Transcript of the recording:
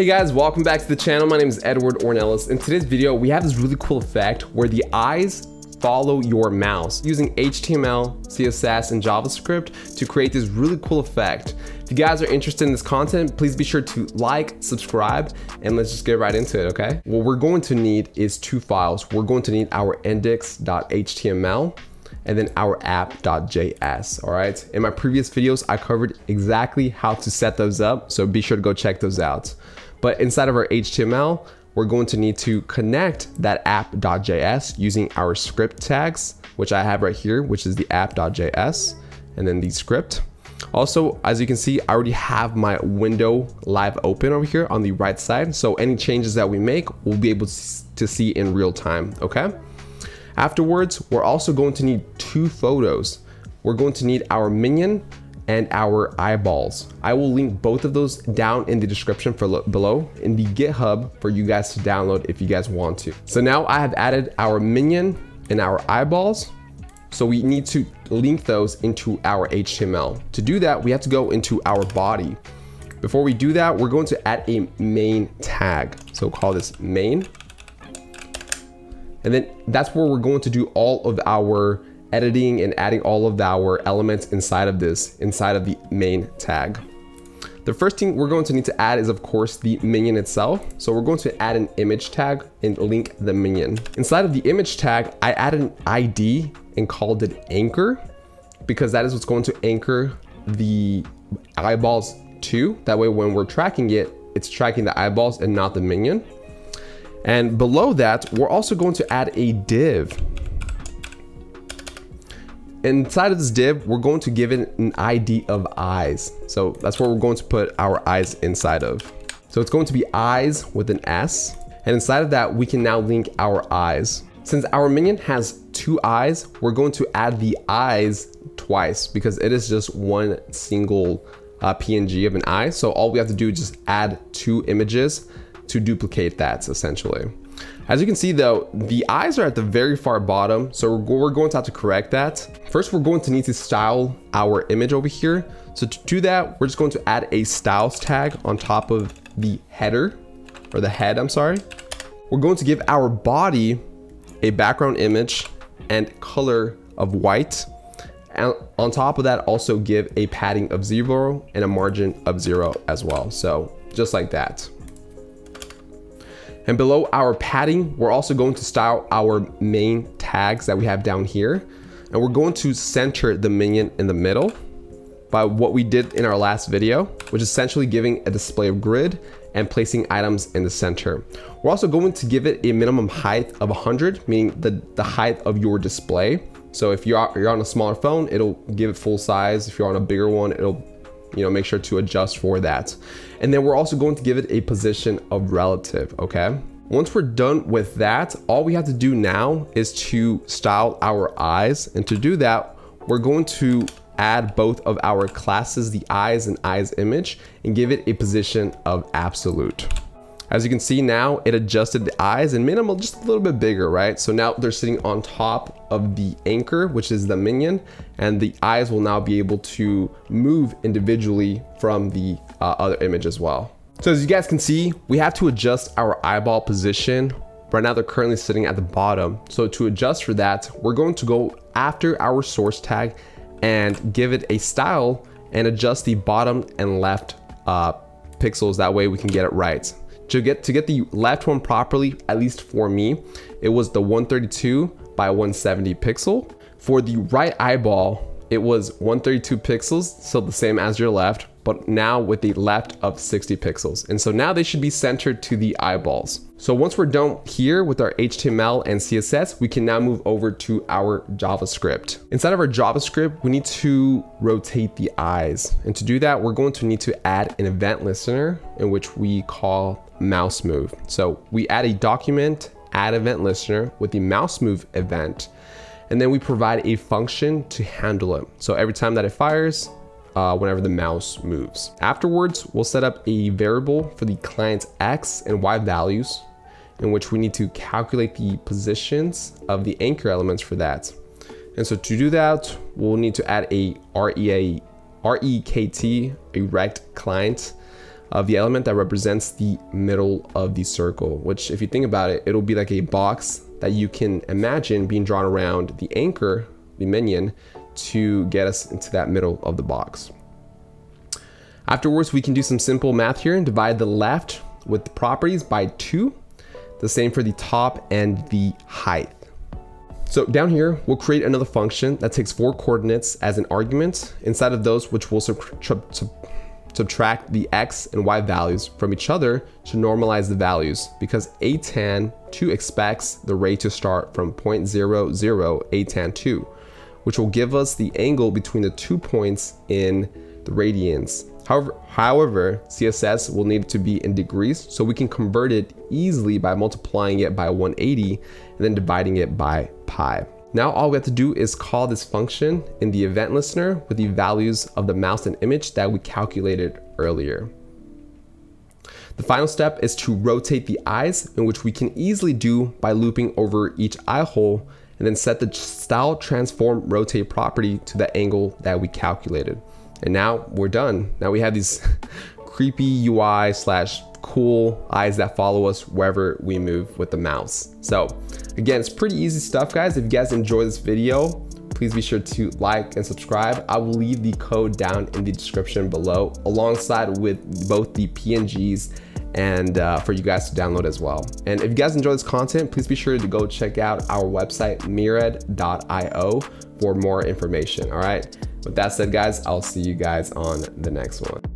Hey guys, welcome back to the channel. My name is Edward Ornelas. In today's video, we have this really cool effect where the eyes follow your mouse using HTML, CSS, and JavaScript to create this really cool effect. If you guys are interested in this content, please be sure to like, subscribe, and let's just get right into it, okay? What we're going to need is two files. We're going to need our index.html and then our app.js, all right? In my previous videos, I covered exactly how to set those up, so be sure to go check those out. But inside of our HTML, we're going to need to connect that app.js using our script tags, which I have right here, which is the app.js, and then the script. Also, as you can see, I already have my window live open over here on the right side. So any changes that we make, we'll be able to see in real time, okay? Afterwards, we're also going to need two photos. We're going to need our minion and our eyeballs. I will link both of those down in the description for below in the GitHub for you guys to download if you guys want to. So now I have added our minion and our eyeballs. So we need to link those into our HTML. To do that, we have to go into our body. Before we do that, we're going to add a main tag. So call this main. And then that's where we're going to do all of our editing and adding all of our elements inside of this, inside of the main tag. The first thing we're going to need to add is of course the minion itself. So we're going to add an image tag and link the minion. Inside of the image tag, I added an ID and called it anchor because that is what's going to anchor the eyeballs to. That way when we're tracking it, it's tracking the eyeballs and not the minion. And below that, we're also going to add a div Inside of this div, we're going to give it an ID of eyes. So that's where we're going to put our eyes inside of. So it's going to be eyes with an S. And inside of that, we can now link our eyes. Since our minion has two eyes, we're going to add the eyes twice because it is just one single uh, PNG of an eye. So all we have to do is just add two images to duplicate that essentially. As you can see though, the eyes are at the very far bottom, so we're going to have to correct that. First, we're going to need to style our image over here. So to do that, we're just going to add a styles tag on top of the header, or the head, I'm sorry. We're going to give our body a background image and color of white. And on top of that, also give a padding of zero and a margin of zero as well. So just like that. And below our padding, we're also going to style our main tags that we have down here. And we're going to center the minion in the middle by what we did in our last video, which is essentially giving a display of grid and placing items in the center. We're also going to give it a minimum height of 100, meaning the, the height of your display. So if you're, you're on a smaller phone, it'll give it full size. If you're on a bigger one, it'll you know, make sure to adjust for that. And then we're also going to give it a position of relative, okay? Once we're done with that, all we have to do now is to style our eyes. And to do that, we're going to add both of our classes, the eyes and eyes image, and give it a position of absolute. As you can see now, it adjusted the eyes and made them just a little bit bigger, right? So now they're sitting on top of the anchor, which is the minion, and the eyes will now be able to move individually from the uh, other image as well. So as you guys can see, we have to adjust our eyeball position. Right now they're currently sitting at the bottom. So to adjust for that, we're going to go after our source tag and give it a style and adjust the bottom and left uh, pixels. That way we can get it right to get to get the left one properly, at least for me, it was the 132 by 170 pixel. For the right eyeball, it was 132 pixels, so the same as your left, but now with the left of 60 pixels. And so now they should be centered to the eyeballs. So once we're done here with our HTML and CSS, we can now move over to our JavaScript. Inside of our JavaScript, we need to rotate the eyes. And to do that, we're going to need to add an event listener in which we call mouse move. So we add a document add event listener with the mouse move event, and then we provide a function to handle it. So every time that it fires, uh, whenever the mouse moves. Afterwards, we'll set up a variable for the client's X and Y values in which we need to calculate the positions of the anchor elements for that. And so to do that, we'll need to add a REA, REKT, a rect client of the element that represents the middle of the circle, which if you think about it, it'll be like a box that you can imagine being drawn around the anchor, the minion, to get us into that middle of the box. Afterwards, we can do some simple math here and divide the left with the properties by two. The same for the top and the height. So down here, we'll create another function that takes four coordinates as an argument inside of those which will sub subtract the x and y values from each other to normalize the values because a tan 2 expects the ray to start from 0.00 a tan 2, which will give us the angle between the two points in the radians. However, however, CSS will need to be in degrees, so we can convert it easily by multiplying it by 180 and then dividing it by pi. Now all we have to do is call this function in the event listener with the values of the mouse and image that we calculated earlier. The final step is to rotate the eyes, in which we can easily do by looping over each eye hole and then set the style transform rotate property to the angle that we calculated. And now we're done. Now we have these creepy UI slash cool eyes that follow us wherever we move with the mouse. So again, it's pretty easy stuff, guys. If you guys enjoy this video, please be sure to like and subscribe. I will leave the code down in the description below alongside with both the PNGs and uh, for you guys to download as well. And if you guys enjoy this content, please be sure to go check out our website, mired.io for more information, all right? With that said, guys, I'll see you guys on the next one.